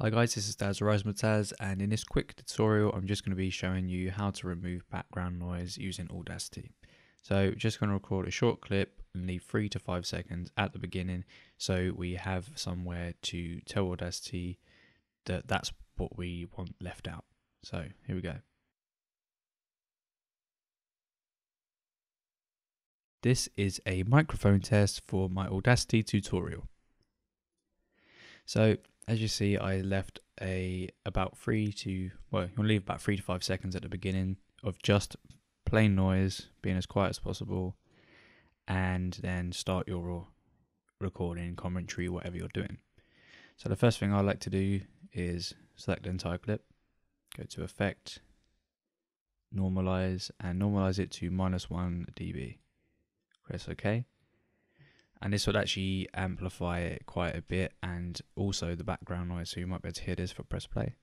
Hi guys, this is Dazarazmataz and in this quick tutorial I'm just going to be showing you how to remove background noise using Audacity. So just going to record a short clip and leave 3 to 5 seconds at the beginning so we have somewhere to tell Audacity that that's what we want left out. So here we go. This is a microphone test for my Audacity tutorial. So as you see, I left a about three to well, you'll leave about three to five seconds at the beginning of just plain noise, being as quiet as possible, and then start your recording, commentary, whatever you're doing. So the first thing I like to do is select the entire clip, go to Effect, Normalize, and normalize it to minus one dB. Press OK and this would actually amplify it quite a bit and also the background noise so you might be able to hear this for press play.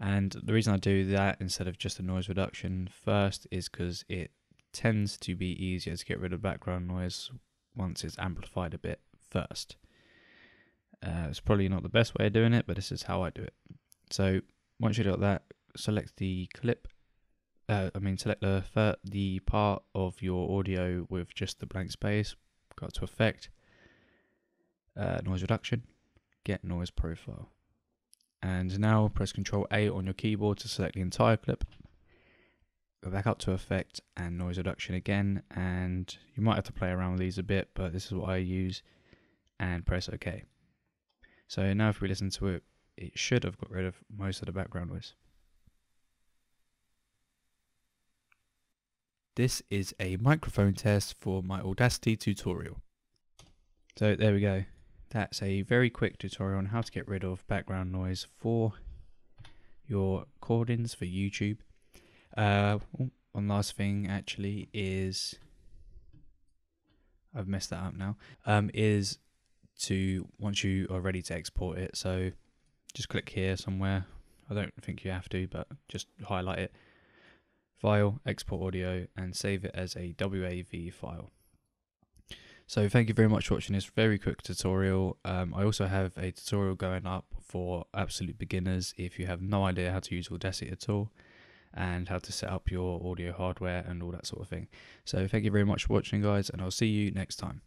And the reason I do that instead of just a noise reduction first is because it tends to be easier to get rid of background noise once it's amplified a bit first. Uh, it's probably not the best way of doing it but this is how I do it. So once you've got that select the clip uh, I mean, select the the part of your audio with just the blank space. Go to Effect, uh, Noise Reduction, Get Noise Profile, and now press Control A on your keyboard to select the entire clip. Go back up to Effect and Noise Reduction again, and you might have to play around with these a bit, but this is what I use, and press OK. So now if we listen to it, it should have got rid of most of the background noise. This is a microphone test for my Audacity tutorial. So there we go. That's a very quick tutorial on how to get rid of background noise for your recordings for YouTube. Uh, one last thing actually is I've messed that up now. Um, is to once you are ready to export it. So just click here somewhere. I don't think you have to, but just highlight it file, export audio, and save it as a WAV file. So thank you very much for watching this very quick tutorial. Um, I also have a tutorial going up for absolute beginners if you have no idea how to use Audacity at all and how to set up your audio hardware and all that sort of thing. So thank you very much for watching guys and I'll see you next time.